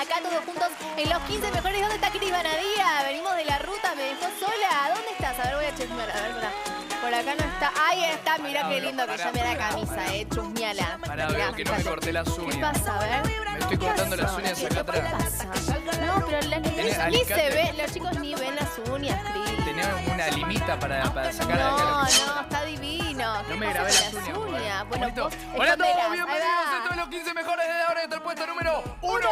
acá todos juntos en los 15 mejores. ¿Dónde está Cris Banadía? Venimos de la ruta, me dejó sola. ¿Dónde estás? A ver, voy a chismear, a ver, pará. Por acá no está. Ahí está, mira qué lindo que ya me da camisa, eh. Chusmiala. Pará, Mirá, veo que no me corté las ¿Qué uñas. pasa? A ver. Me estoy cortando las uñas acá ¿Qué atrás. No, pero la- Tenés ni se ve, los chicos ni ven las uñas, Cris. Tenemos una limita para, para sacar acá. No, no, está divino. ¿Qué No me grabé las uñas. Bueno, Hola a todos, bienvenidos a todos los 15 mejores de ahora está el puesto número 1.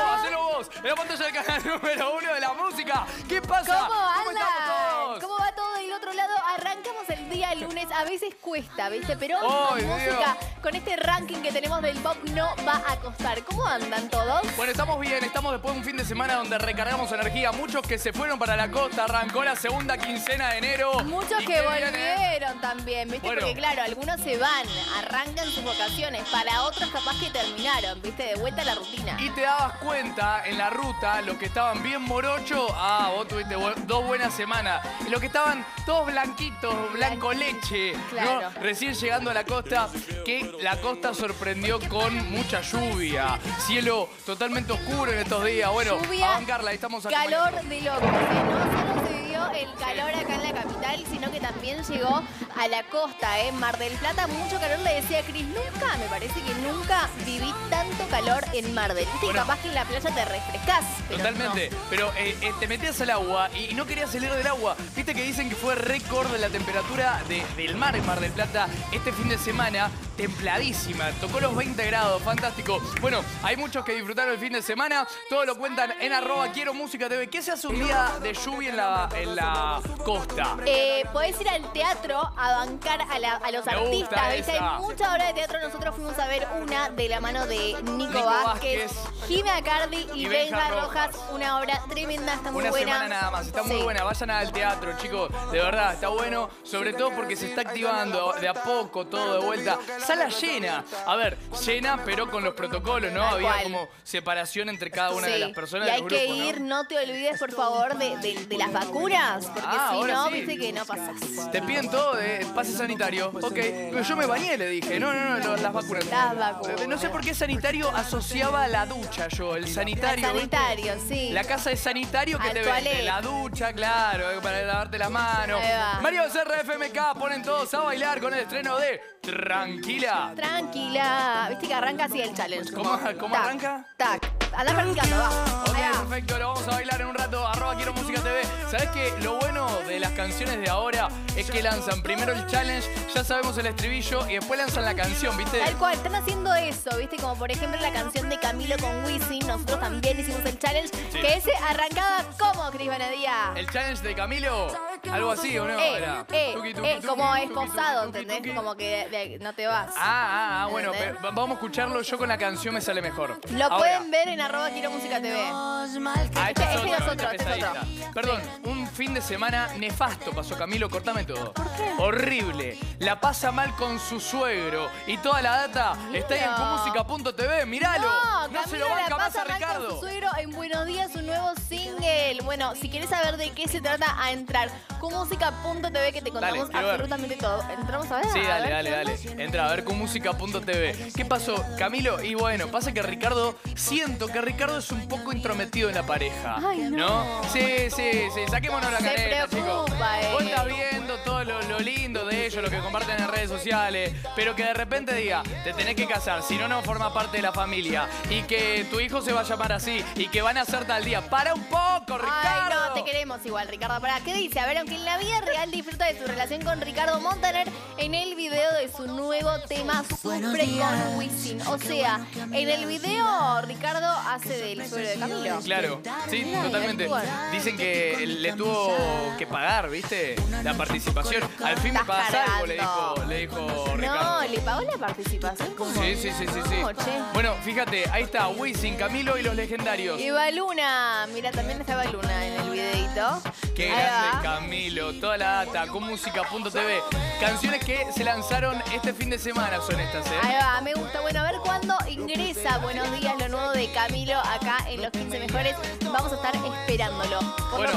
Vos. En la pantalla del canal número 1 de la música. ¿Qué pasa? ¿Cómo andan? estamos todos? ¿Cómo va todo del otro lado? Arrancamos el día lunes. A veces cuesta, ¿viste? Pero con música, con este ranking que tenemos del pop, no va a costar. ¿Cómo andan todos? Bueno, estamos bien, estamos después de un fin de semana donde recargamos energía. Muchos que se fueron para la costa, arrancó la segunda quincena de enero. Muchos ¿Y que viene? volvieron también, ¿viste? Bueno. Porque claro, algunos se van, arrancan sus vacaciones. Para otros capaz que terminaron, ¿viste? De vuelta a la rutina. Y te dabas cuenta en la ruta, los que estaban bien morochos, ah, vos tuviste dos buenas semanas. Y los que estaban todos blanquitos, blanco leche, Claro. ¿no? Recién llegando a la costa, que la costa sorprendió con mucha lluvia. Cielo totalmente oscuro en estos días. Bueno, Lluvia, a bancarla, estamos Calor de locos. ¿eh? No el calor acá en la capital, sino que también llegó a la costa, ¿eh? Mar del Plata, mucho calor. Le decía Cris, nunca, me parece que nunca viví tanto calor en Mar del Plata. Bueno. capaz que en la playa te refrescás. pero Totalmente, no. pero eh, eh, te metías al agua y no querías salir del agua. Viste que dicen que fue récord de la temperatura de- del mar en Mar del Plata este fin de semana, templadísima, tocó los 20 grados, fantástico. Bueno, hay muchos que disfrutaron el fin de semana, todo lo cuentan en arroba quiero música TV. ¿Qué se hace un día de lluvia en la, en la costa? Eh, podés ir al teatro a bancar a, la- a los Me gusta artistas. Hay esa. mucha obra de teatro. Nosotros fuimos a ver una de la mano de Nico, Nico Vázquez, Vázquez. Jimmy Acardi y, Y Benja Benja Rojas. Rojas. Una obra tremenda, está muy Una buena. semana nada más, está muy Sí. buena. Vayan al teatro, chicos. De verdad, está bueno. Sobre todo porque se está activando de a poco todo de vuelta. Sala llena. A ver, llena, pero con los protocolos, ¿no? Tal Había cual. como separación entre cada una de Sí. las personas Y del hay grupo, que ¿no? ir, ¿no? te olvides, por favor, de, de- de las porque Ah, si ahora no, sí. viste que no pasas. Te piden todo de pase sanitario. Ok, pero yo me bañé, le dije. No, no, no, lo- las vacunas. Las vacunas. Eh, No sé por qué sanitario asociaba a la ducha yo. El sanitario. ¿viste? Sanitario, sí. La casa de sanitario que Al te toilet. vende la ducha, claro, eh, para lavarte las manos. Ahí va. Mario Becerra FMK ponen todos a bailar con el estreno de Tranquila. Tranquila. Viste que arranca así el challenge. ¿Cómo- como, cómo tac, arranca? Tac. Anda practicando, va. Ok, Ahí va. perfecto, lo vamos a bailar en un rato. Arroba quiero música TV. ¿Sabes que lo bueno de las canciones de ahora es que lanzan primero el challenge, ya sabemos el estribillo y después lanzan la canción, ¿viste? Tal cual, están haciendo eso, ¿viste? Como por ejemplo la canción de Camilo con Wisin, nosotros también hicimos el challenge, que ese arrancaba como, Cris. El challenge de Camilo, algo así, ¿o no? Eh, Era eh, tuki, tuki, eh, tuki, como esposado, ¿entendés? Como que de- de- no te vas. Ah, ah, ah, bueno, vamos a escucharlo. Yo con la canción me sale mejor. Lo Ahora, pueden ver en arroba quiero música TV. Ah, Este- este es este es otro, este este es pesadista. otro. Perdón, un fin de semana nefasto pasó Camilo, cortame todo. ¿Por qué? Horrible. La pasa mal con su suegro. Y toda la data está ahí en cumusica.tv. Míralo. No, No, se lo Camilo la banca más pasa a mal con su Ricardo. suegro en Buenos Días, un nuevo single. Bueno, si quieres saber de qué se trata, a entrar con música.tv que te contamos absolutamente todo. Entramos a ver. Sí, dale, ver dale, dale. Entra a ver cumusica.tv. ¿Qué pasó, Camilo? Y bueno, pasa que Ricardo, siento que Ricardo es un poco intrometido en la pareja. Ay, no. Sí, sí, sí. Saquémonos la Se careta, chicos. preocupa, eh. Ellos, lo que comparten en redes sociales, pero que de repente diga, te tenés que casar, si no, no forma parte de la familia. Y que tu hijo se va a llamar así, y que van a ser tal día. ¡Para un poco, Ricardo! Ay, no, te queremos igual, Ricardo. ¿Para qué dice? A ver, aunque en la vida real disfruta de su relación con Ricardo Montaner, en el video de su nuevo tema Sufre con Wisin. O sea, en el video Ricardo hace del suegro de Camilo. Claro, sí, totalmente. Dicen que le tuvo que pagar, ¿viste? La participación. Al fin me Estás le dijo, le dijo No, Ricardo. le pagó la participación. Sí, sí, sí, sí, sí. No, che. Bueno, fíjate, ahí está Wisin, Camilo y los legendarios. Y Baluna, mira, también estaba Luna en el videito. Qué Ahí grande va. Camilo, toda la data, con música.tv. Canciones que se lanzaron este fin de semana son estas, ¿eh? Ahí va, me gusta. Bueno, a ver cuándo ingresa Buenos Días, lo nuevo de Camilo acá en los 15 mejores. Vamos a estar esperándolo. Por Bueno,